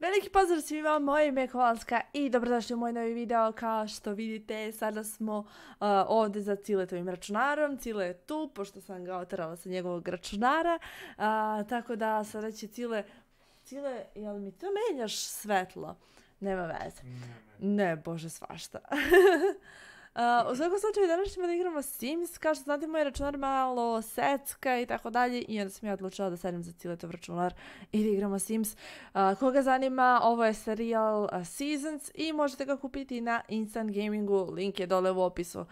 Veliki pozdrav svima, moje ime je Kovalska i dobrodošli u moj novi video. Kao što vidite, sada smo uh, ovdje za Ciletovim računarom. Cile je tu, pošto sam ga oterala sa njegovog računara. Uh, tako da sada će Cile... Cile, jel mi to menjaš svetlo? Nema veze. Ne, ne bože, svašta. Uh, u svakom slučaju danas ćemo da igramo Sims, kao što znate moj računar malo secka i tako dalje i onda sam ja odlučila da sedem za ciletov računar i da igramo Sims. Uh, koga zanima, ovo je serijal uh, Seasons i možete ga kupiti na Instant Gamingu, link je dole u opisu. Uh,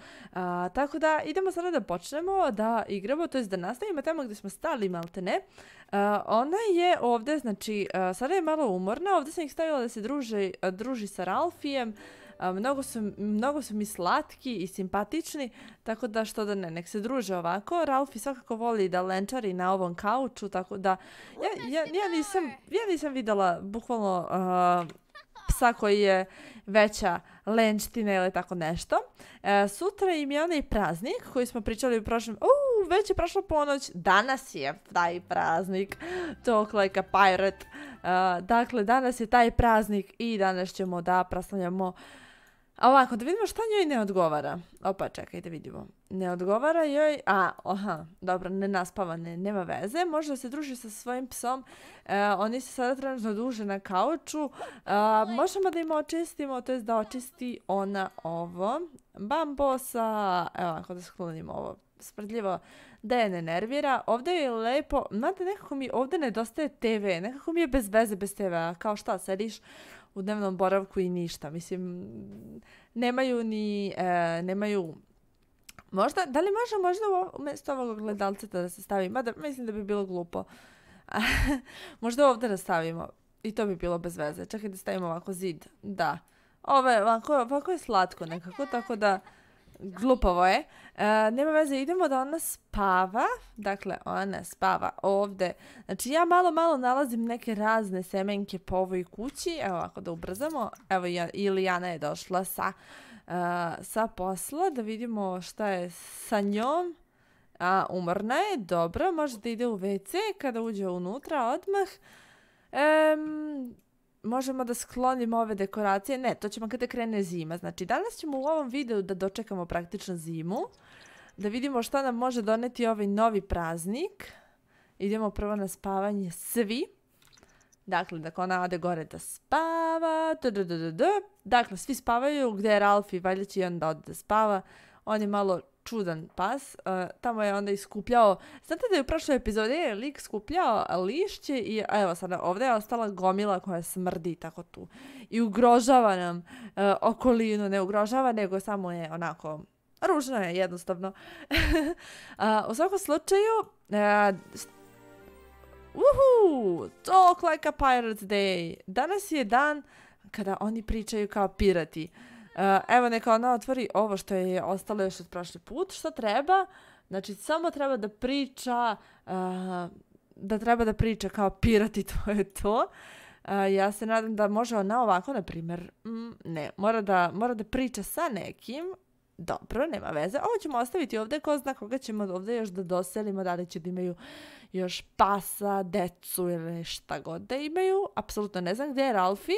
tako da idemo sada da počnemo da igramo, to je da nastavimo tamo gdje smo stali malte ne. Uh, ona je ovdje, znači uh, sada je malo umorna, ovdje sam ih stavila da se druži, uh, druži sa Ralfijem, mnogo su, mnogo su mi slatki i simpatični, tako da što da ne, nek se druže ovako. Ralfi svakako voli da lenčari na ovom kauču, tako da ja, ja, ja, nisam, ja nisam videla bukvalno uh, psa koji je veća lenčtina ili tako nešto. E, sutra im je onaj praznik koji smo pričali u prošlom... Uuu, već je prošla ponoć. Danas je taj praznik. Talk like a pirate. E, dakle, danas je taj praznik i danas ćemo da praslavljamo uh, A ovako, da vidimo šta njoj ne odgovara. Opa, čekaj da vidimo. Ne odgovara joj... A, aha, dobro, ne naspava, ne, nema veze. Može da se druži sa svojim psom. E, oni se sada trenutno duže na kauču. E, možemo da im očistimo, to je da očisti ona ovo. Bambosa... Evo, ako da sklonimo ovo sprdljivo da je ne nervira. Ovdje je lepo, znate, nekako mi ovdje nedostaje TV, nekako mi je bez veze bez TV-a, kao šta, sediš u dnevnom boravku i ništa. Mislim, nemaju ni, e, nemaju, možda, da li može možda umjesto ovog gledalca da se stavi, mada mislim da bi bilo glupo. možda ovdje da stavimo i to bi bilo bez veze. Čekaj da stavimo ovako zid, da. Ovo je, ovako, ovako je slatko nekako, tako da glupavo je. E, nema veze, idemo da ona spava. Dakle, ona spava ovde. Znači, ja malo, malo nalazim neke razne semenke po ovoj kući. Evo, ako da ubrzamo. Evo, ja, Ilijana je došla sa, uh, sa posla. Da vidimo šta je sa njom. A, umorna je, dobro. Može da ide u WC kada uđe unutra odmah. Um, možemo da sklonimo ove dekoracije. Ne, to ćemo kada krene zima. Znači, danas ćemo u ovom videu da dočekamo praktično zimu. Da vidimo šta nam može doneti ovaj novi praznik. Idemo prvo na spavanje svi. Dakle, da ona ode gore da spava. Da, da, da, da. Dakle, svi spavaju gdje je Ralfi, valjda će i onda ode da spava. On je malo čudan pas. Uh, tamo je onda iskupljao, znate da je u prošloj epizodi je lik skupljao lišće i evo sada ovdje je ostala gomila koja smrdi tako tu. I ugrožava nam uh, okolinu, ne ugrožava nego samo je onako ružno je jednostavno. uh, u svakom slučaju, uh, Uhu, talk like a pirate day. Danas je dan kada oni pričaju kao pirati. Uh, Eh, evo neka ona otvori ovo što je ostalo još od prošli put. Što treba? Znači, samo treba da priča, uh, da treba da priča kao pirati, to je to. Uh, ja se nadam da može ona ovako, na primjer, mm, ne, mora da, mora da priča sa nekim, dobro, nema veze. Ovo ćemo ostaviti ovdje, ko zna koga ćemo ovdje još da doselimo, da li će da imaju još pasa, decu ili šta god da imaju. Apsolutno ne znam gdje je Ralfi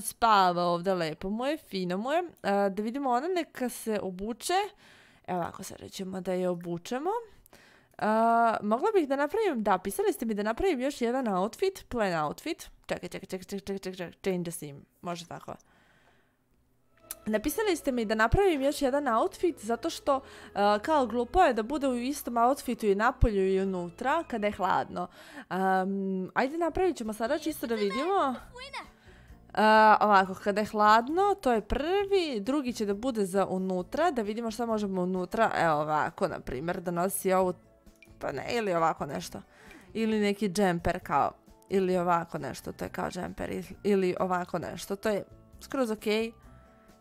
spava ovdje lepo moje fino moje. A, Da vidimo ona neka se obuče. Evo ako sad rećemo da je obučemo. A, mogla bih da napravim, da, pisali ste mi da napravim još jedan outfit, plan outfit. Čekaj, čekaj, čekaj, čekaj, čekaj, čekaj, change the sim, može tako. Napisali ste mi da napravim još jedan outfit zato što uh, kao glupo je da bude u istom outfitu i napolju i unutra kada je hladno. Um, ajde napravit ćemo sada čisto da vidimo. Uh, ovako, kada je hladno, to je prvi, drugi će da bude za unutra, da vidimo šta možemo unutra, evo ovako, na primjer, da nosi ovu, pa ne, ili ovako nešto, ili neki džemper kao, ili ovako nešto, to je kao džemper, ili ovako nešto, to je skroz okej, okay.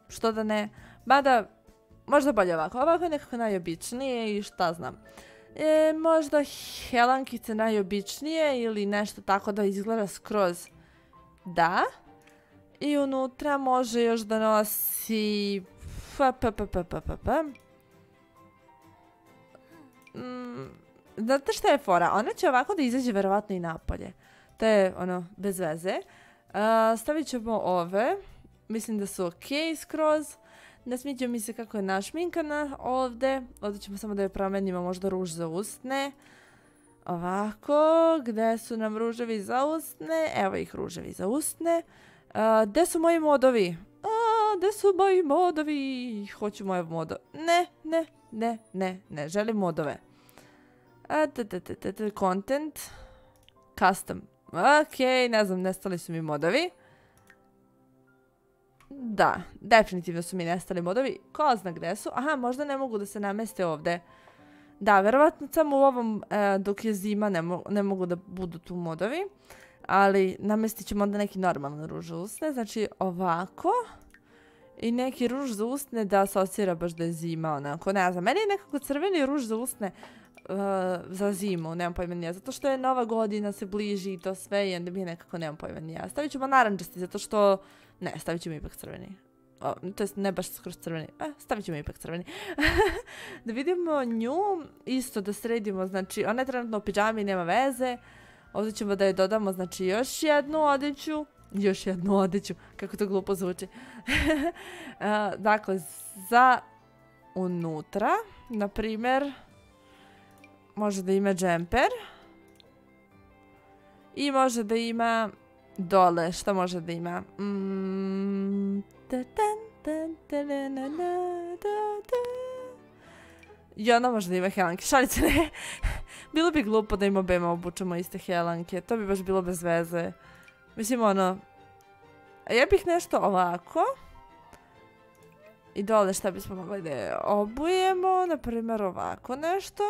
što da ne, mada, možda bolje ovako, ovako je nekako najobičnije i šta znam. E, možda helankice najobičnije ili nešto tako da izgleda skroz, da, I unutra može još da nosi... Pa, pa, pa, pa, pa, pa, pa. Mm, znate šta je fora? Ona će ovako da izađe verovatno i napolje. To je ono, bez veze. Uh, stavit ćemo ove. Mislim da su ok skroz. Ne smiđa mi se kako je našminkana ovde. Ovdje ćemo samo da je promenimo možda ruž za usne. Ovako, gde su nam ruževi za usne? Evo ih ruževi za usne gde su moji modovi? A, gde su moji modovi? Hoću moje modove. Ne, ne, ne, ne, ne. Želim modove. A, content. Custom. Okej, ne znam, nestali su mi modovi. Da, definitivno su mi nestali modovi. Ko zna gde su? Aha, možda ne mogu da se nameste ovde. Da, verovatno samo u ovom, e, dok je zima, ne, mo ne mogu da budu tu modovi. Ali namestit ćemo onda neki normalni ruž za usne. Znači, ovako. I neki ruž za usne da asocira baš da je zima, onako. Ne znam, meni je nekako crveni ruž za usne uh, za zimu, nemam pojma nije. Zato što je nova godina, se bliži i to sve i onda mi je nekako nemam pojma nije. Stavit ćemo naranđasti, zato što Ne, stavit ćemo ipak crveni. O, to jest ne baš skroz crveni. E, stavit ćemo ipak crveni. da vidimo nju, isto da sredimo, znači ona je trenutno u pijami, nema veze. Ovdje ćemo da je dodamo, znači još jednu odeću. Još jednu odeću, kako to glupo zvuči. dakle, za unutra, na primjer, može da ima džemper. I može da ima dole, šta može da ima? Mm, I ona može da ima helanke. Šalice ne bilo bi glupo da im obema obučemo iste helanke. To bi baš bilo bez veze. Mislim, ono... Ja bih nešto ovako. I dole šta bismo mogli da obujemo. Naprimjer, ovako nešto.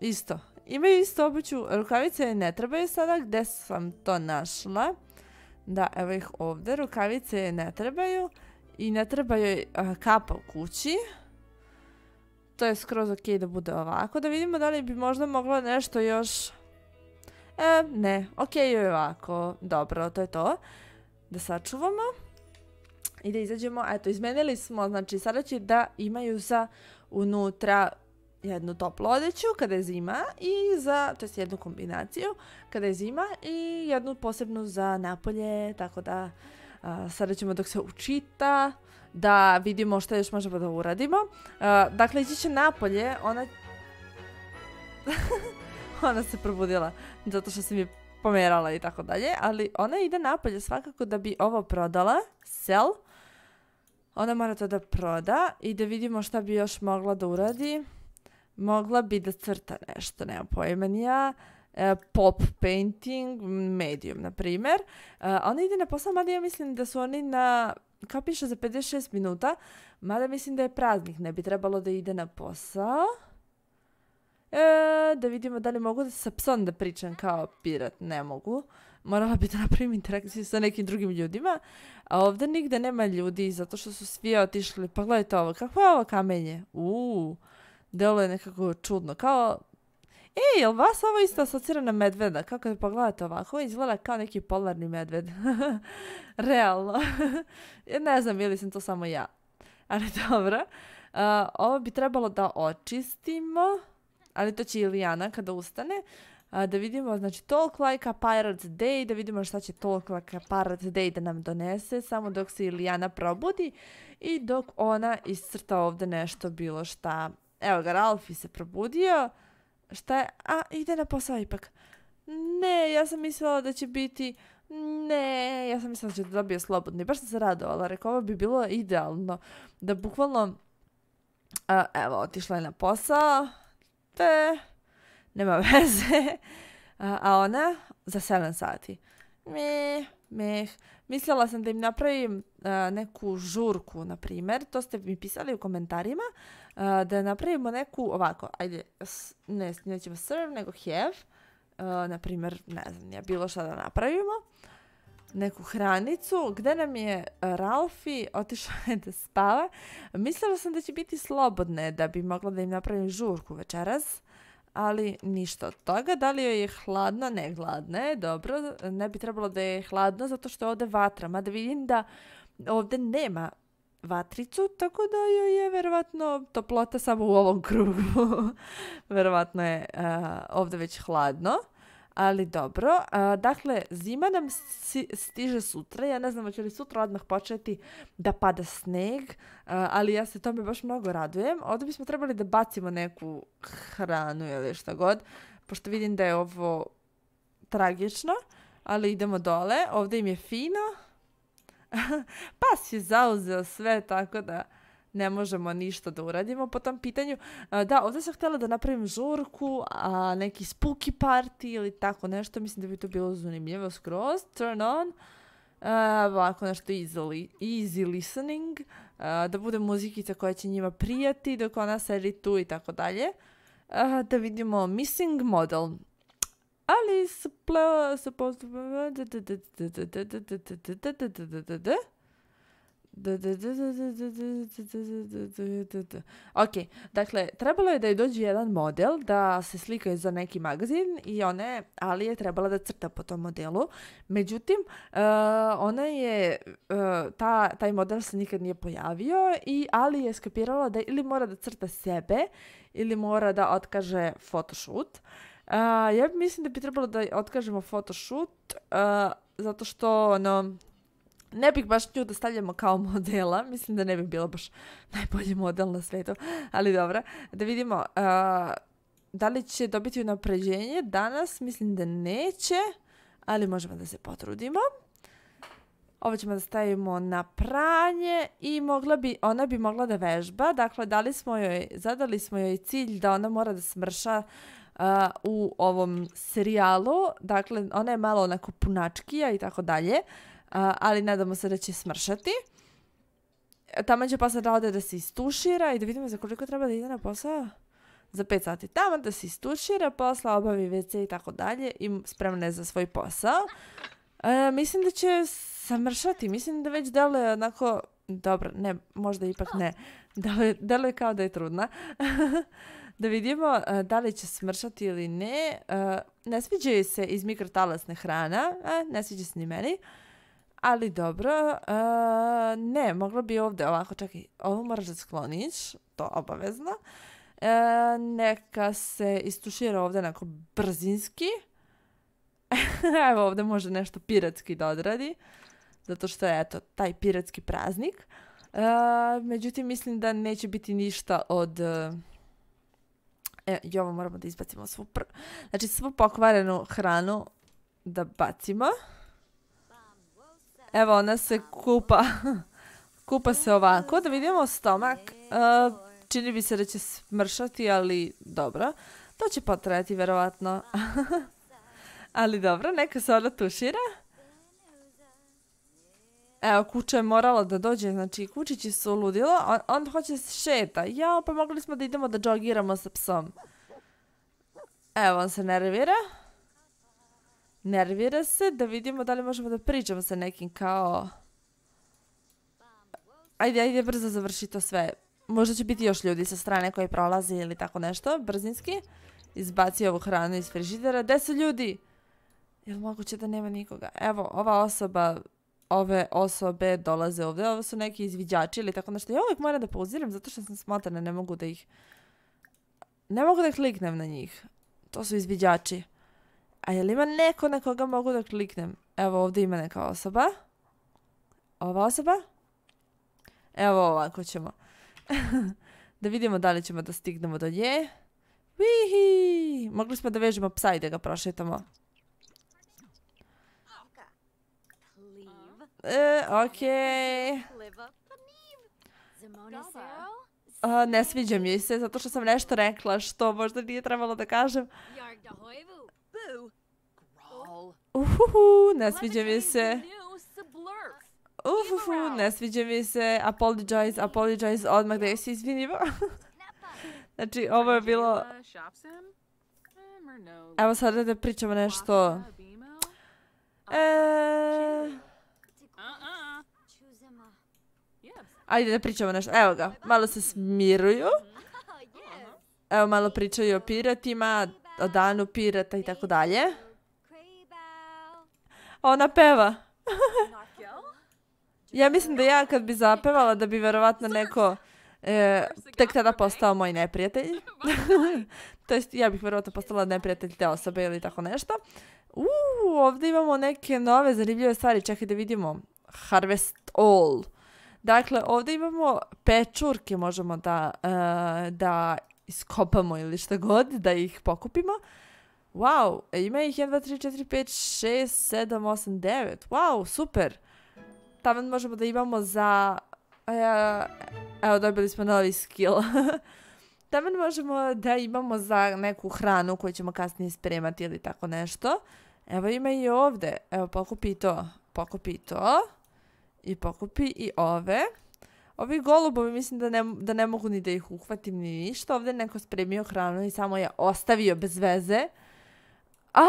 Isto. Imaju isto obuću, rukavice ne trebaju sada, gde sam to našla? Da, evo ih ovdje. rukavice ne trebaju i ne trebaju kapa u kući. To je skroz ok da bude ovako, da vidimo da li bi možda moglo nešto još... E, ne, ok je ovako, dobro, to je to. Da sačuvamo. I da izađemo, eto, izmenili smo, znači sada će da imaju za unutra jednu toplu odeću kada je zima i za, to je jednu kombinaciju kada je zima i jednu posebnu za napolje, tako da a, sada ćemo dok se učita da vidimo što još možemo da uradimo. Uh, dakle, ići će napolje, ona... ona se probudila zato što se mi pomerala i tako dalje, ali ona ide napolje svakako da bi ovo prodala, sell, ona mora to da proda i da vidimo šta bi još mogla da uradi mogla bi da crta nešto, nema pojma ni ja, e, pop painting, medium, na primjer. E, ona ide na posao, mada ja mislim da su oni na, kao piše za 56 minuta, mada mislim da je praznik, ne bi trebalo da ide na posao. E, da vidimo da li mogu da sa psom da pričam kao pirat, ne mogu. Morala bi da napravim interakciju sa nekim drugim ljudima. A ovdje nigde nema ljudi, zato što su svi otišli. Pa gledajte ovo, kako je ovo kamenje? Uuu delo je nekako čudno. Kao, ej, jel vas ovo isto asocira na medveda? Kako da pogledate ovako? Izgleda kao neki polarni medved. Realno. ne znam ili sam to samo ja. Ali dobro. Uh, ovo bi trebalo da očistimo. Ali to će Ilijana kada ustane. Uh, da vidimo, znači, Talk Like a Pirate's Day, da vidimo šta će Talk Like a Pirate's Day da nam donese, samo dok se Ilijana probudi i dok ona iscrta ovde nešto bilo šta Evo ga, Ralfi se probudio. Šta je? A, ide na posao ipak. Ne, ja sam mislila da će biti... Ne, ja sam mislila da će da dobije slobodni. Baš sam se radovala. Rekao, ovo bi bilo idealno. Da bukvalno... A, evo, otišla je na posao. Te... Nema veze. A, a ona za 7 sati. Me, meh. Mislila sam da im napravim a, neku žurku, na primjer. To ste mi pisali u komentarima. Da napravimo neku ovako. Ajde, ne, nećemo serve, nego have. uh, na primjer, ne znam, ja bilo šta da napravimo. Neku hranicu gdje nam je Ralfi otišao da spava. Mislila sam da će biti slobodne da bi mogla da im napravim žurku večeras ali ništa od toga. Da li joj je hladno? Ne, hladno je, dobro. Ne bi trebalo da je hladno zato što je ovde vatra. Mada vidim da ovde nema vatricu, tako da joj je verovatno toplota samo u ovom krugu. verovatno je uh, ovdje već hladno. Ali dobro, a, dakle, zima nam si, stiže sutra, ja ne znam hoće li sutra odmah početi da pada sneg, a, ali ja se tome baš mnogo radujem. Ovdje bismo trebali da bacimo neku hranu ili šta god, pošto vidim da je ovo tragično, ali idemo dole, ovdje im je fino. Pas je zauzeo sve, tako da ne možemo ništa da uradimo po tom pitanju. E, da, ovdje sam htjela da napravim žurku, a neki spooky party ili tako nešto. Mislim da bi to bilo zanimljivo skroz. Turn on. Uh, ovako nešto easy, easy listening. Uh, da bude muzikica koja će njima prijati dok ona sedi tu i tako dalje. Da vidimo missing model. Ali supposed to... Ok, dakle, trebalo je da je dođe jedan model da se slika za neki magazin i ona je, ali je trebala da crta po tom modelu. Međutim, uh, ona je, uh, ta, taj model se nikad nije pojavio i Ali je skapirala da ili mora da crta sebe ili mora da otkaže photoshoot. Uh, ja mislim da bi trebalo da otkažemo photoshoot uh, zato što ono, Ne bih baš nju da stavljamo kao modela, mislim da ne bi bila baš najbolji model na svetu, ali dobro. Da vidimo uh, da li će dobiti unapređenje danas, mislim da neće, ali možemo da se potrudimo. Ovo ćemo da stavimo na pranje i mogla bi, ona bi mogla da vežba. Dakle, dali smo joj, zadali smo joj cilj da ona mora da smrša uh, u ovom serijalu. Dakle, ona je malo onako punačkija i tako dalje. Ali nadamo se da će smršati. Tamo će posle da ode da se istušira i da vidimo za koliko treba da ide na posao. Za 5 sati tamo da se istušira, posla obavi WC i tako dalje i spremna je za svoj posao. E, mislim da će samršati, mislim da već deluje onako, dobro, ne, možda ipak ne, deluje, deluje kao da je trudna. da vidimo uh, da li će smršati ili ne. Uh, ne sviđaju se iz mikrotalasne hrana, uh, ne sviđa se ni meni. Uh, Ali dobro, uh, ne, moglo bi ovdje ovako, čekaj, ovo moraš da skloniš, to obavezno. Uh, neka se istušira ovdje onako brzinski. Evo ovdje može nešto piratski da odradi, zato što je eto, taj piratski praznik. Uh, međutim, mislim da neće biti ništa od... Uh, e, i ovo moramo da izbacimo svu pr... Znači, svu pokvarenu hranu da bacimo. Evo, ona se kupa. kupa se ovako. Da vidimo stomak. Uh, čini bi se da će smršati, ali dobro. To će potrajati, verovatno. ali dobro, neka se ona tušira. Evo, kuća je morala da dođe, znači kućići su ludilo, on, on hoće se šeta. Ja, pa mogli smo da idemo da džogiramo sa psom. Evo, on se nervira nervira se, da vidimo da li možemo da pričamo sa nekim kao... Ajde, ajde, brzo završi to sve. Možda će biti još ljudi sa strane koji prolazi ili tako nešto, brzinski. Izbaci ovu hranu iz frižidera. Gde su ljudi? Je moguće da nema nikoga? Evo, ova osoba, ove osobe dolaze ovde. Ovo su neki izviđači ili tako nešto. Ja uvijek moram da pauziram zato što sam smotrana, ne mogu da ih... Ne mogu da kliknem na njih. To su izviđači. A je li ima neko na koga mogu da kliknem? Evo ovdje ima neka osoba. Ova osoba? Evo ovako ćemo. da vidimo da li ćemo da stignemo do nje. Wihi! Mogli smo da vežemo psa i da ga prošetamo. E, okej. Okay. ne sviđa mi se, zato što sam nešto rekla što možda nije trebalo da kažem. Uhuhu, ne sviđa mi se. Uhuhu, ne sviđa mi se. Apologize, apologize, odmah da se izvinimo. znači, ovo je bilo... Evo sad da pričamo nešto. E... Ajde da pričamo nešto. Evo ga, malo se smiruju. Evo malo pričaju o piratima, o danu pirata i tako dalje. Ona peva. ja mislim da ja kad bi zapevala da bi verovatno neko e, tek tada postao moj neprijatelj. to jest, ja bih verovatno postala neprijatelj te osobe ili tako nešto. Uuu, ovdje imamo neke nove zanimljive stvari. Čekaj da vidimo. Harvest All. Dakle, ovdje imamo pečurke, možemo da, uh, da iskopamo ili šta god, da ih pokupimo. Wow, e, ima ih 1, 2, 3, 4, 5, 6, 7, 8, 9. Wow, super. Tamo možemo da imamo za... Uh, evo, dobili smo novi skill. Tamo možemo da imamo za neku hranu koju ćemo kasnije spremati ili tako nešto. Evo ima i ovde. Evo, pokupi to. Pokupi to. I pokupi i ove. Ovi golubovi mislim da ne, da ne mogu ni da ih uhvatim ni ništa. Ovde neko spremio hranu i samo je ostavio bez veze. A,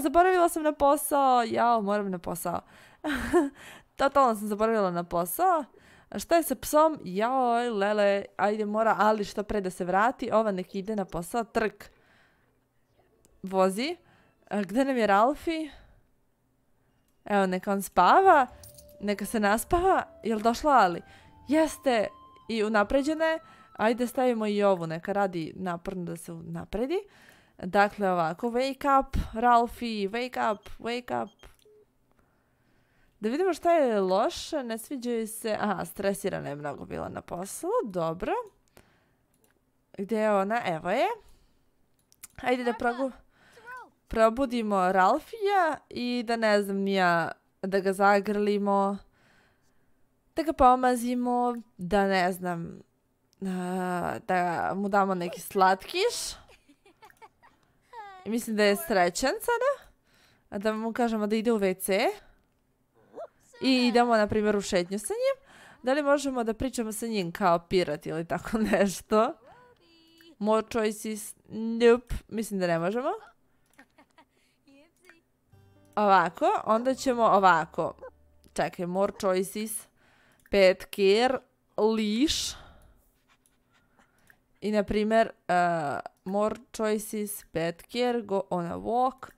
zaboravila sam na posao. Jao, moram na posao. Totalno sam zaboravila na posao. A šta je sa psom? Jaoj, lele, ajde mora Ali što pre da se vrati. Ova nek ide na posao. Trk. Vozi. A, gde nam je Ralfi? Evo, neka on spava. Neka se naspava. Je li došla Ali? Jeste. I unapređene. Ajde stavimo i ovu. Neka radi naporno da se napredi. Dakle, ovako. Wake up, Ralfi. Wake up, wake up. Da vidimo šta je loše. Ne sviđaju se... Aha, stresirana je mnogo bila na poslu. Dobro. Gdje je ona? Evo je. Ajde da progu... probudimo Ralfija i da ne znam nija da ga zagrlimo da ga pomazimo, da ne znam, da mu damo neki slatkiš. I mislim da je srećan sada. A da mu kažemo da ide u WC. I idemo, na primjer, u šetnju sa njim. Da li možemo da pričamo sa njim kao pirat ili tako nešto? More choices? Nope. Mislim da ne možemo. Ovako. Onda ćemo ovako. Čekaj, more choices pet care leash i na primjer, uh, eh, more choices pet care go on a walk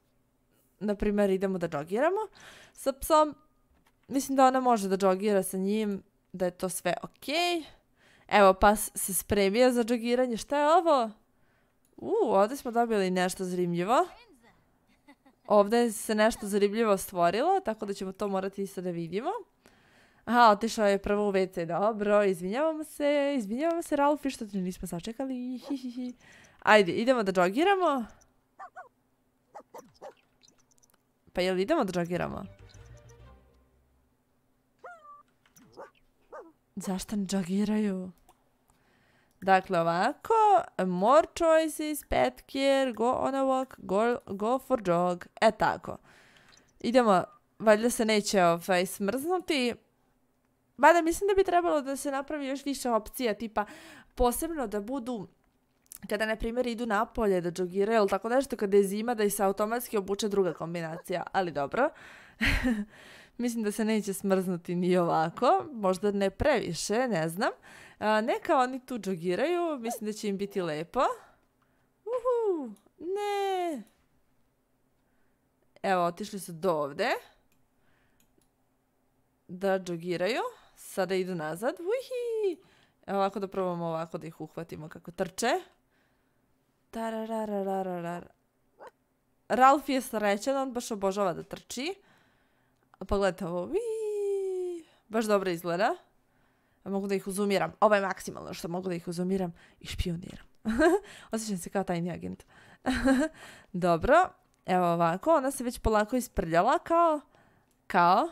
na primjer, idemo da džogiramo sa psom mislim da ona može da džogira sa njim da je to sve okay. evo pas se spremio za džogiranje šta je ovo u ovdje smo dobili nešto zrimljivo ovdje se nešto zaribljivo stvorilo tako da ćemo to morati isto da vidimo Aha, otišao je prvo u WC, dobro, izvinjavamo se, izvinjavamo se Ralfi što te nismo sačekali. Hihihi. Ajde, idemo da džogiramo. Pa jel idemo da džogiramo? Zašto ne džogiraju? Dakle, ovako, more choices, pet care, go on a walk, go, go for jog. E tako. Idemo, valjda se neće ovaj, smrznuti. Mada mislim da bi trebalo da se napravi još više opcija, tipa posebno da budu kada na primjer idu napolje da džogiraju ili tako nešto kada je zima da i se automatski obuče druga kombinacija, ali dobro. mislim da se neće smrznuti ni ovako, možda ne previše, ne znam. A, neka oni tu džogiraju, mislim da će im biti lepo. Uhu, ne. Evo, otišli su do ovde. Da džogiraju sada idu nazad. Uhi! Evo ovako da probamo ovako da ih uhvatimo kako trče. Tarararararar. Ralf je srećan, on baš obožava da trči. Pogledajte ovo. Baš dobro izgleda. Mogu da ih uzumiram. Ovo je maksimalno što mogu da ih uzumiram i špioniram. Osjećam se kao tajni agent. dobro. Evo ovako. Ona se već polako isprljala kao... Kao...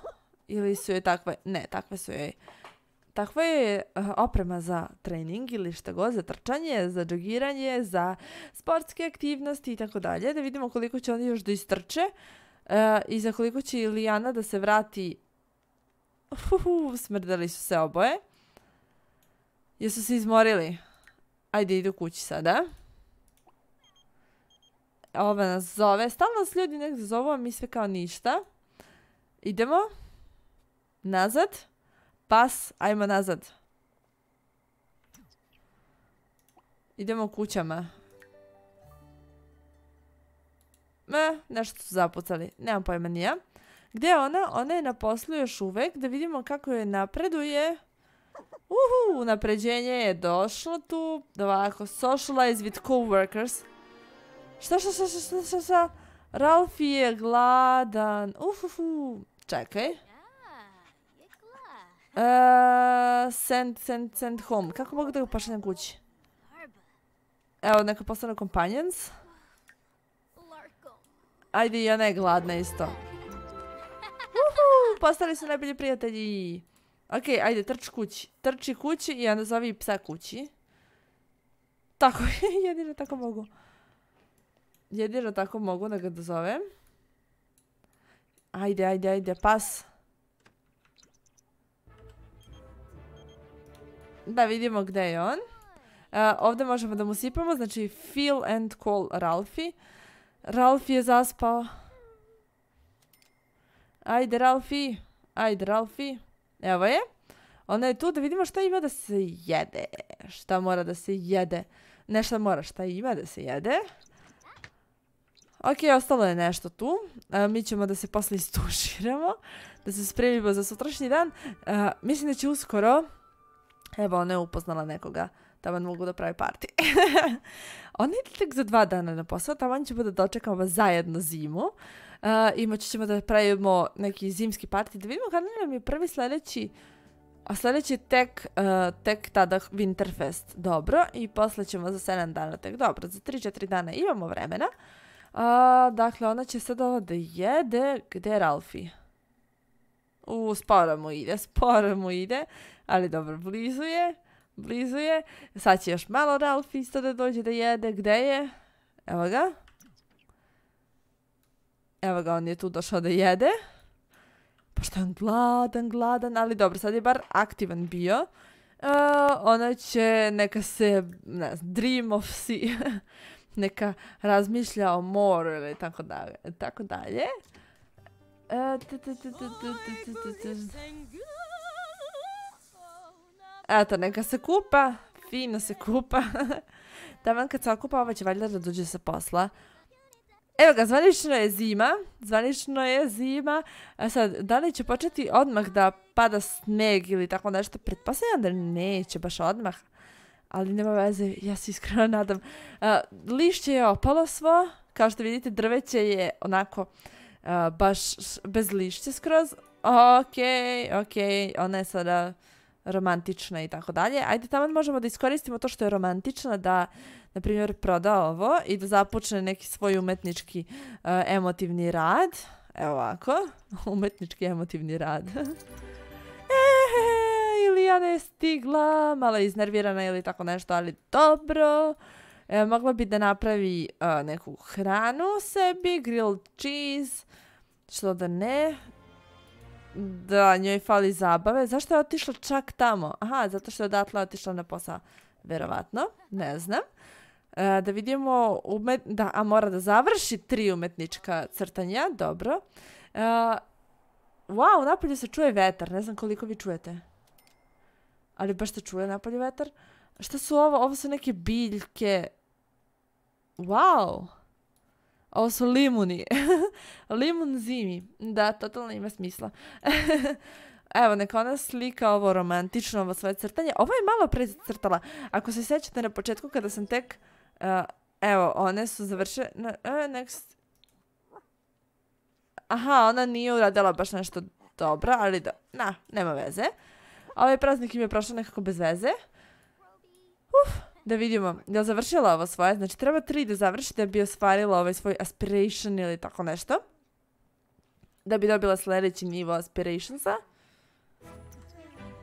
Ili su joj takve, ne, takve su joj, takva je eh, oprema za trening ili šta god, za trčanje, za džogiranje, za sportske aktivnosti i tako dalje. Da vidimo koliko će oni još da istrče uh, Eh, i za koliko će Ilijana da se vrati. Uhuhu, smrdali su se oboje. Jesu se izmorili? Ajde, idu kući sada. Ova nas zove. Stalno nas ljudi nekde zovu, a mi sve kao ništa. Idemo. Nazad. Pas, ajmo nazad. Idemo kućama. Me, nešto su zapucali. Nemam pojma nija. Gdje je ona? Ona je na poslu još uvek. Da vidimo kako je napreduje. Uhu, napređenje je došlo tu. Ovako, socialize with coworkers. Šta, šta, šta, šta, šta, šta, šta? Ralfi je gladan. Uhuhu. Čekaj. Uh, send, send, send home. Kako mogu da ga pošaljem kući? Evo, neka postane companions. Ajde, i ona je gladna isto. Uhu, postali su najbolji prijatelji. Okej, ajde, trči kući. Trči kući i onda zovi psa kući. Tako, jedino tako mogu. Jedino tako mogu da ga dozovem. Ajde, ajde, ajde, pas. Da vidimo gde je on. E, uh, ovdje možemo da mu sipamo, znači feel and call Ralphie. Ralf je zaspao. Ajde, Ralfi. Ajde, Ralfi. Evo je. Ona je tu da vidimo šta ima da se jede. Šta mora da se jede. Ne šta mora, šta ima da se jede. Ok, ostalo je nešto tu. Uh, mi ćemo da se posle istuširamo. Da se spremimo za sutrašnji dan. Uh, mislim da će uskoro... Evo, ona je upoznala nekoga. Tamo mogu da pravi parti. ona ide tek za dva dana na posao. Tamo ćemo da dočekamo zajedno zimu. Uh, imaći ćemo da pravimo neki zimski parti. Da vidimo kada nam je prvi sljedeći... A sljedeći je tek, uh, tek tada Winterfest. Dobro. I posle ćemo za 7 dana tek. Dobro, za 3-4 dana imamo vremena. Uh, dakle, ona će sad ovo da jede. Gde je Ralfi? U, sporo mu ide, sporo mu ide. Ali dobro, blizu je. Blizu je. Sad će još malo Ralfi isto da dođe da jede. Gde je? Evo ga. Evo ga, on je tu došao da jede. Pošto je on gladan, gladan, ali dobro, sad je bar aktivan bio. Uh, ona će neka se, ne znam, dream of sea, neka razmišlja o moru ili tako dalje. Tako dalje. E, Eto, neka se kupa, fino se kupa. Taman kad se okupa, ova će valjda da dođe sa posla. Evo ga, zvanično je zima, zvanično je zima. A sad, da li će početi odmah da pada sneg ili tako nešto? Pretpostavljam da neće baš odmah, ali nema veze, ja se iskreno nadam. A, lišće je opalo svo, kao što vidite, drveće je onako a, baš bez lišće skroz. Okej, okay, okej, okay. ona je sada romantična i tako dalje. Ajde, tamo možemo da iskoristimo to što je romantična, da na primjer, proda ovo i da započne neki svoj umetnički uh, emotivni rad. Evo ovako, umetnički emotivni rad. e, Ilijana je stigla, malo je iznervirana ili tako nešto, ali dobro. E, mogla bi da napravi uh, neku hranu sebi, grilled cheese, što da ne. Da, njoj fali zabave. Zašto je otišla čak tamo? Aha, zato što je odatle otišla na posao. Verovatno, ne znam. E, da vidimo, umet, da, a mora da završi tri umetnička crtanja, dobro. E, wow, napolje se čuje vetar, ne znam koliko vi čujete. Ali baš se čuje napolje vetar. Šta su ovo? Ovo su neke biljke. Wow. Ovo su limuni. Limun zimi. Da, totalno ima smisla. Evo, neka ona slika ovo romantično, ovo svoje crtanje. Ovo je malo pre crtala. Ako se sjećate na početku kada sam tek uh, evo, one su završile... Uh, next... Aha, ona nije uradila baš nešto dobro, ali da... Na, nema veze. Ovaj praznik im je prošao nekako bez veze. Uf, da vidimo. Je li završila ovo svoje? Znači, treba tri da završi da bi ostvarila ovaj svoj aspiration ili tako nešto. Da bi dobila sljedeći nivo aspirationsa.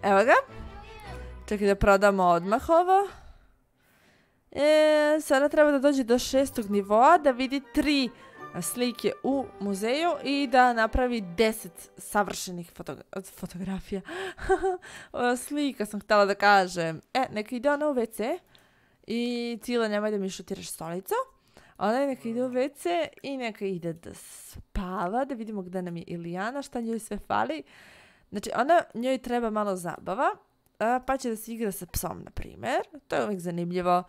Evo ga. Čekaj da prodamo odmah ovo. E, sada treba da dođe do šestog nivoa, da vidi tri slike u muzeju i da napravi deset savršenih fotogra fotografija. Slika sam htjela da kažem. E, neka ide ona u WC i Cila, nemoj da mi šutiraš stolicu. Ona neka ide u WC i neka ide da spava, da vidimo gde nam je Ilijana, šta njoj sve fali. Znači, ona, njoj treba malo zabava, pa će da se igra sa psom, na primjer. To je uvijek zanimljivo.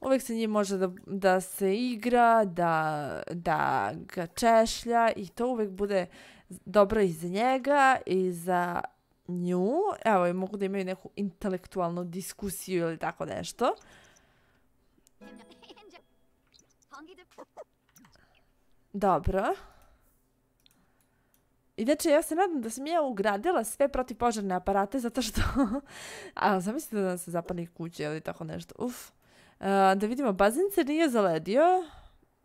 Uvijek se njim može da, da se igra, da, da ga češlja i to uvijek bude dobro i za njega i za nju. Evo, mogu da imaju neku intelektualnu diskusiju ili tako nešto. Dobro. Inače, ja se nadam da sam ja ugradila sve protipožarne aparate zato što... A, zamislite da se zapani kuće ili tako nešto. Uf. Uh, da vidimo, bazen se nije zaledio.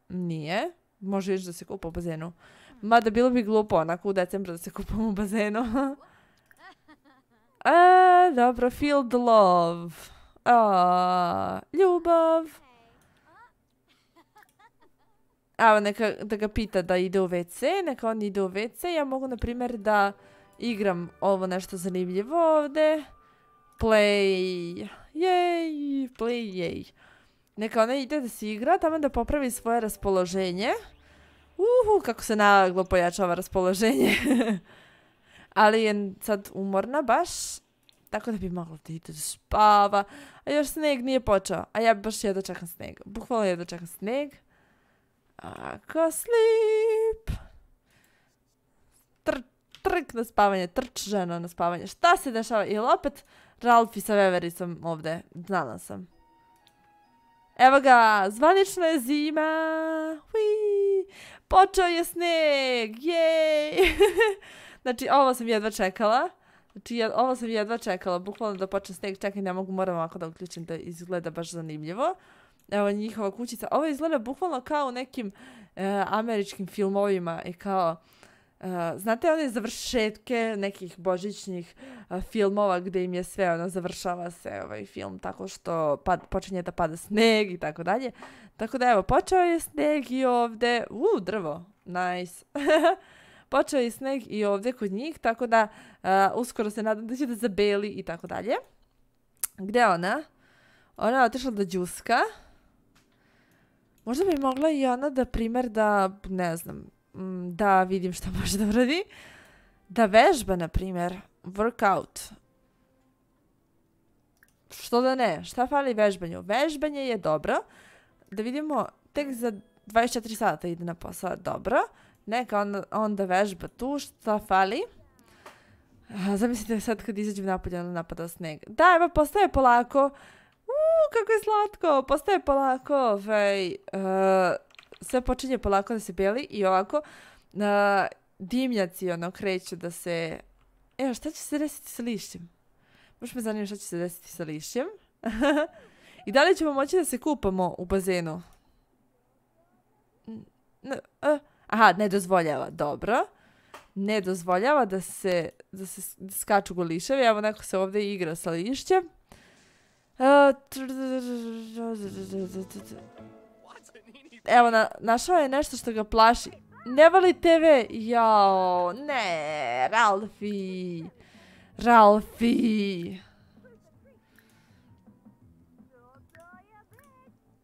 Nije. Može ići da se kupa u bazenu. Mada bilo bi glupo onako u decembru da se kupamo u bazenu. A, e, dobro, feel the love. A, ljubav. Evo, neka da ga pita da ide u WC, neka on ide u WC. Ja mogu, na primjer, da igram ovo nešto zanimljivo ovde. Play. Jej, play, jej. Neka ona ide da se igra, tamo da popravi svoje raspoloženje. Uhu, kako se naglo pojačava raspoloženje. Ali je sad umorna baš, tako da bi mogla da ide da spava. A još sneg nije počeo, a ja baš jedno čekam sneg. Bukvalno jedno čekam sneg. Ako sleep. Tr trk na spavanje, trč žena na spavanje. Šta se dešava? Ili opet Ralfi sa Vevericom ovde? Znala sam. Evo ga, zvanično je zima. Hui. Počeo je sneg. Jej. znači, ovo sam jedva čekala. Znači, ja, ovo sam jedva čekala. Bukvalno da počne sneg. Čekaj, ne mogu, moram ovako da uključim da izgleda baš zanimljivo. Evo njihova kućica. Ovo izgleda bukvalno kao u nekim e, američkim filmovima i kao... Uh, znate one završetke nekih božićnih uh, filmova gdje im je sve ono završava se ovaj film tako što pad, počinje da pada sneg i tako dalje. Tako da evo počeo je sneg i ovdje, u drvo, nice. počeo je sneg i ovdje kod njih tako da uh, uskoro se nadam da će da zabeli i tako dalje. Gde ona? Ona je otišla da džuska. Možda bi mogla i ona da primer da, ne znam, da vidim šta može da uradi. Da vežba, na primjer, workout. Što da ne? Šta fali vežbanju? Vežbanje je dobro. Da vidimo, tek za 24 sata ide na posao. Dobro. Neka onda, onda vežba tu. Šta fali? Zamislite sad kad izađem napolje, onda napada sneg. Da, evo, postaje polako. Uuu, kako je slatko. Postaje polako. Ovaj, uh, sve počinje polako da se beli i ovako uh, dimnjaci ono kreću da se... Evo, šta će se desiti sa lišćem? Možeš me zanimati šta će se desiti sa lišćem. I da li ćemo moći da se kupamo u bazenu? N uh, aha, ne dozvoljava. Dobro. Ne dozvoljava da se, da se skaču goliševi. Evo, neko se ovdje igra sa lišćem. Evo, na, našao je nešto što ga plaši. Ne voli TV? Jao, ne, Ralfi. Ralfi.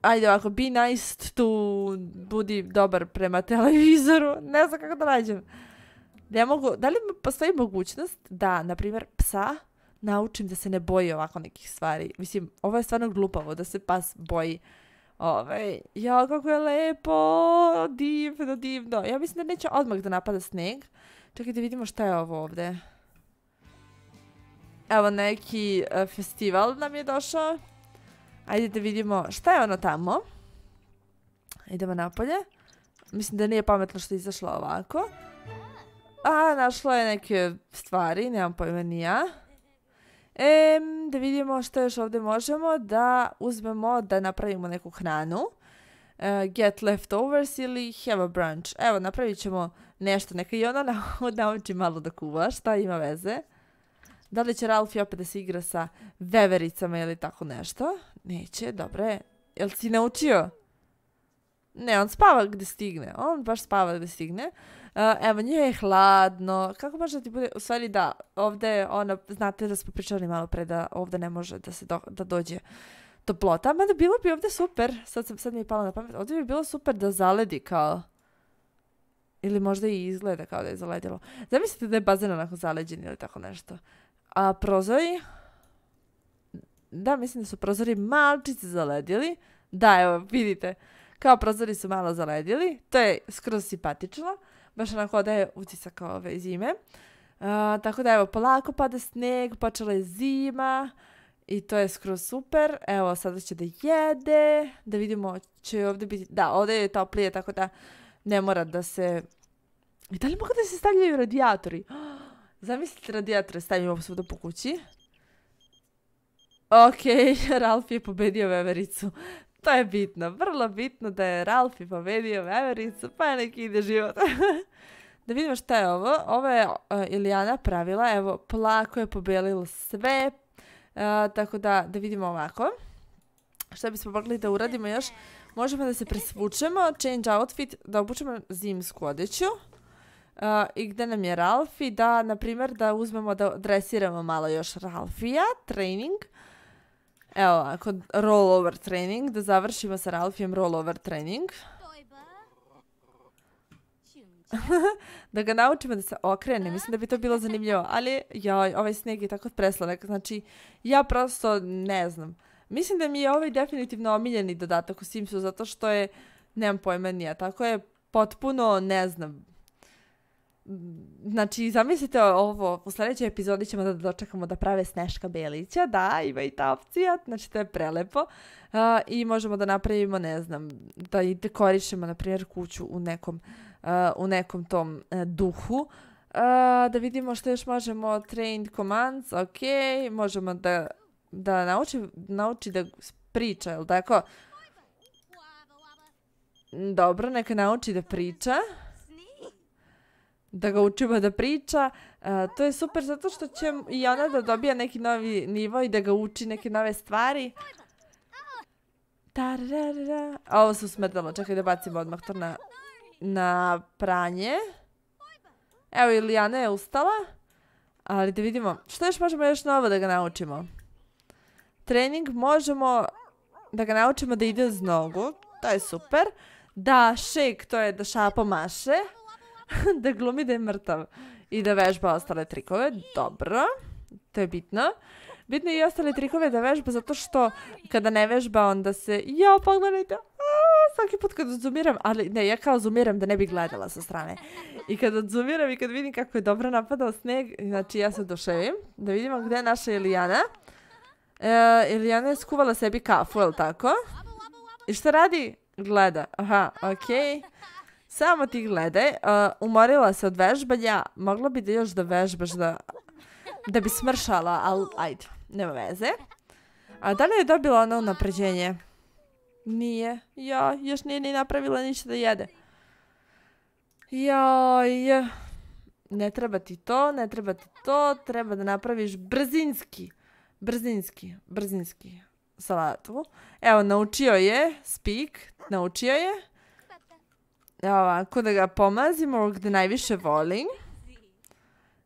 Ajde ovako, be nice tu, budi dobar prema televizoru. Ne znam kako da nađem. Ne mogu, da li postoji mogućnost da, na primjer, psa naučim da se ne boji ovako nekih stvari. Mislim, ovo je stvarno glupavo da se pas boji. Ove, ja, kako je lepo, divno, divno. Ja mislim da neće odmah da napada sneg. Čekaj da vidimo šta je ovo ovde. Evo neki uh, festival nam je došao. Ajde da vidimo šta je ono tamo. Idemo napolje. Mislim da nije pametno što je izašlo ovako. A, našla je neke stvari, nemam pojma ni ja. E, da vidimo što još ovdje možemo. Da uzmemo da napravimo neku hranu. E, get leftovers ili have a brunch. Evo, napravit ćemo nešto. Neka i ona nauči malo da kuva. Šta ima veze? Da li će Ralfi opet da se igra sa vevericama ili tako nešto? Neće, dobro je. Jel si naučio? Ne, on spava gdje stigne. On baš spava gdje stigne. Uh, evo, nje je hladno. Kako može da ti bude? U stvari da, ovdje, ona, znate da smo pričali malo pre da ovdje ne može da se do, da dođe toplota. Mada bilo bi ovdje super. Sad, sam, sad mi je palo na pamet. Ovdje bi bilo super da zaledi kao... Ili možda i izgleda kao da je zaledilo. Zamislite da je bazen onako zaleđen ili tako nešto. A prozori? Da, mislim da su prozori malčice zaledili. Da, evo, vidite. Kao prozori su malo zaledili. To je skroz simpatično. Baš onako da je utisak ove zime. Uh, tako da evo, polako pada sneg, počela je zima i to je skroz super. Evo, sada će da jede, da vidimo će ovdje biti, da, ovdje je toplije, tako da ne mora da se... I da li mogu da se stavljaju radijatori? Zamislite radijatore stavljamo svuda po kući. Ok, Ralf je pobedio vevericu. To je bitno, vrlo bitno da je Ralf je pobedio vevericu, pa neki ide život. da vidimo šta je ovo. Ovo je uh, Ilijana pravila, evo, plako je pobelilo sve. Uh, tako da, da vidimo ovako. Šta bismo mogli da uradimo još? Možemo da se presvučemo, change outfit, da obučemo zimsku odeću. Uh, I gde nam je Ralfi, da, na primjer, da uzmemo da dresiramo malo još Ralfija, training. Evo, ako rollover trening, da završimo sa Ralfijem rollover trening. da ga naučimo da se okrene, mislim da bi to bilo zanimljivo, ali joj, ovaj sneg je tako preslanak, znači ja prosto ne znam. Mislim da mi je ovaj definitivno omiljeni dodatak u Simsu, zato što je, nemam pojma nije, tako je potpuno, ne znam, Znači, zamislite ovo, u sljedećoj epizodi ćemo da dočekamo da prave Sneška Belića, da, ima i ta opcija, znači to je prelepo. Uh, I možemo da napravimo, ne znam, da i dekorišemo, na primjer, kuću u nekom, uh, u nekom tom uh, duhu. Uh, da vidimo što još možemo, trained commands, ok, možemo da, da nauči, nauči da priča, jel tako? Dobro, neka nauči da priča da ga učimo da priča. Uh, to je super zato što će i ona da dobija neki novi nivo i da ga uči neke nove stvari. Tararara. A ovo se usmrdalo. Čekaj da bacimo odmah to na, na pranje. Evo, Ilijana je ustala. Ali da vidimo. Što još možemo još novo da ga naučimo? Trening možemo da ga naučimo da ide uz nogu. To je super. Da, shake, to je da šapo maše. da glumi da je mrtav i da vežba ostale trikove. Dobro, to je bitno. Bitno je i ostale trikove da vežba zato što kada ne vežba onda se... Ja, pogledajte! a, svaki put kad zoomiram, ali ne, ja kao zoomiram da ne bi gledala sa strane. I kada zoomiram i kad vidim kako je dobro napadao sneg, znači ja se doševim da vidimo gde je naša Ilijana. E, Ilijana je skuvala sebi kafu, je tako? I što radi? Gleda. Aha, okej. Okay. Samo ti gledaj, uh, umorila se od vežbanja, mogla bi da još da vežbaš da, da bi smršala, ali ajde, nema veze. A da li je dobila ono napređenje? Nije. Ja, još nije ni napravila ništa da jede. Joj. Ne treba ti to, ne treba ti to, treba da napraviš brzinski. Brzinski, brzinski salatu. Evo, naučio je, speak, naučio je ovako da ga pomazimo gdje najviše volim.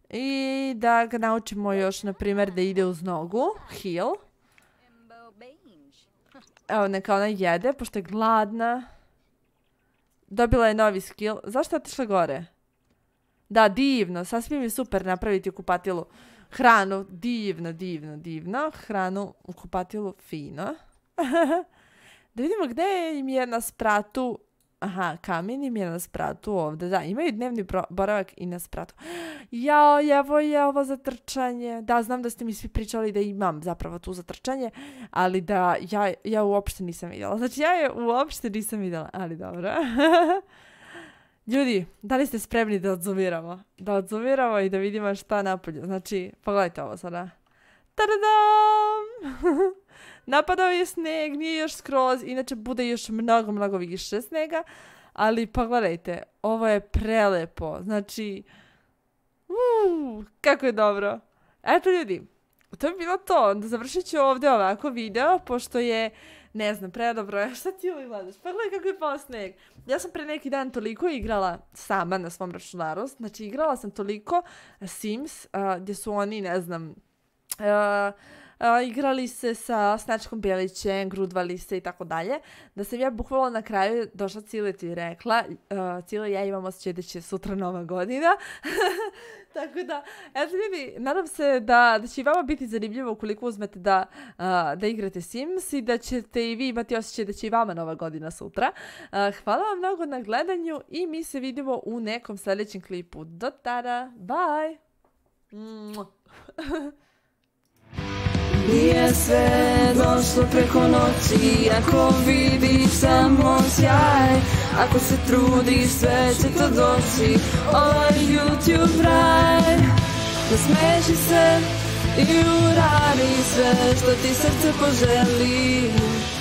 I da ga naučimo još, na primjer, da ide uz nogu. heel. Evo, neka ona jede, pošto je gladna. Dobila je novi skill. Zašto je otišla gore? Da, divno. Sasvim je super napraviti u kupatilu. Hranu, divno, divno, divno. Hranu u kupatilu, fino. da vidimo gdje im je na spratu Aha, kamen im je na spratu ovde. Da, imaju dnevni boravak i na spratu. Jao, evo je ovo za trčanje. Da, znam da ste mi svi pričali da imam zapravo tu za trčanje, ali da ja, ja uopšte nisam vidjela. Znači, ja je uopšte nisam vidjela, ali dobro. Ljudi, da li ste spremni da odzumiramo? Da odzumiramo i da vidimo šta napolje. Znači, pogledajte ovo sada. Tadadam! napadao je sneg, nije još skroz, inače bude još mnogo, mnogo više snega, ali pogledajte, ovo je prelepo, znači, uu, kako je dobro. Eto ljudi, to bi bilo to, onda završit ću ovdje ovako video, pošto je, ne znam, predobro je, šta ti ovo gledaš, pa pogledaj kako je pao sneg. Ja sam pre neki dan toliko igrala sama na svom računaru, znači igrala sam toliko Sims, uh, gdje su oni, ne znam, uh, uh, igrali se sa Snačkom Bjelićem, grudvali se i tako dalje, da sam ja bukvalo na kraju došla Cilet i rekla, uh, Cile, ja imam osjećaj da će sutra nova godina. tako da, eto ljudi, nadam se da, da će i vama biti zanimljivo ukoliko uzmete da, uh, da igrate Sims i da ćete i vi imati osjećaj da će i vama nova godina sutra. Uh, hvala vam mnogo na gledanju i mi se vidimo u nekom sljedećem klipu. Do tada, bye! Mua. Nije sve došlo preko noći Ako vidiš samo sjaj. Ako se trudiš sve će to doći. Ovaj YouTube raj Nasmeši se i uradi sve što ti srce poželi. Sve